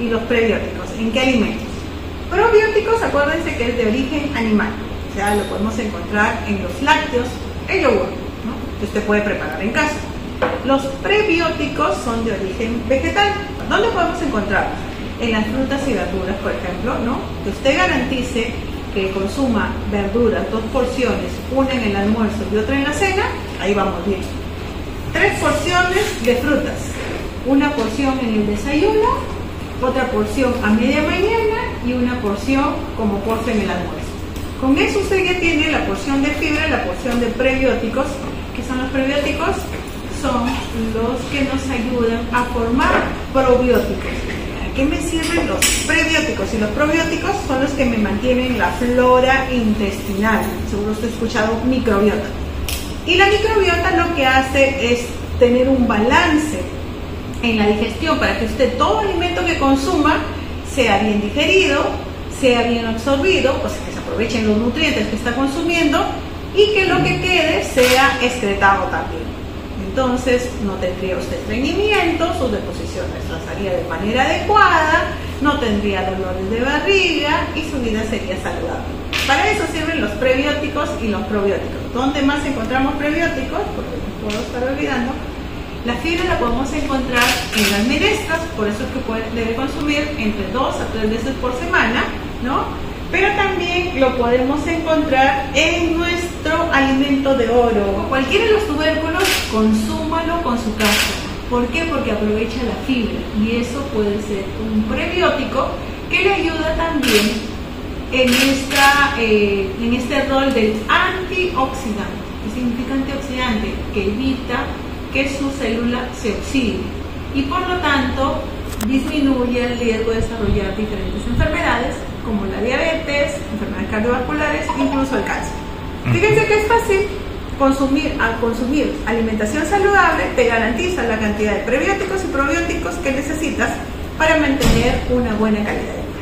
y los prebióticos. ¿En qué alimentos? Probióticos, acuérdense que es de origen animal, o sea, lo podemos encontrar en los lácteos, el yogur, ¿no? que usted puede preparar en casa. Los prebióticos son de origen vegetal. ¿Dónde podemos encontrarlos? En las frutas y verduras, por ejemplo, ¿no? Que usted garantice que consuma verduras, dos porciones, una en el almuerzo y otra en la cena, ahí vamos bien. Tres porciones de frutas, una porción en el desayuno, otra porción a media mañana y una porción como postre en el almuerzo. Con eso usted ya tiene la porción de fibra, la porción de prebióticos. ¿Qué son los prebióticos? Son los que nos ayudan a formar probióticos. ¿A qué me sirven los prebióticos? Y los probióticos son los que me mantienen la flora intestinal. Seguro usted ha escuchado microbiota. Y la microbiota lo que hace es tener un balance en la digestión para que usted todo alimento que consuma sea bien digerido, sea bien absorbido, o sea que se aprovechen los nutrientes que está consumiendo y que lo que quede sea excretado también. Entonces no tendría usted estreñimiento, sus deposiciones las haría de manera adecuada, no tendría dolores de barriga y su vida sería saludable. Para eso sirven los prebióticos y los probióticos. ¿Dónde más encontramos prebióticos? Porque no puedo estar olvidando la fibra la podemos encontrar en las menestras, por eso es que debe consumir entre dos a tres veces por semana, ¿no? Pero también lo podemos encontrar en nuestro alimento de oro. Cualquiera de los tubérculos, consúmalo con su casa. ¿Por qué? Porque aprovecha la fibra y eso puede ser un prebiótico que le ayuda también en, esta, eh, en este rol del antioxidante. ¿Qué significa antioxidante? Que evita que su célula se oxide y por lo tanto disminuye el riesgo de desarrollar diferentes enfermedades como la diabetes, enfermedades cardiovasculares, incluso el cáncer. Fíjense que es fácil consumir, al consumir alimentación saludable te garantiza la cantidad de prebióticos y probióticos que necesitas para mantener una buena calidad de vida.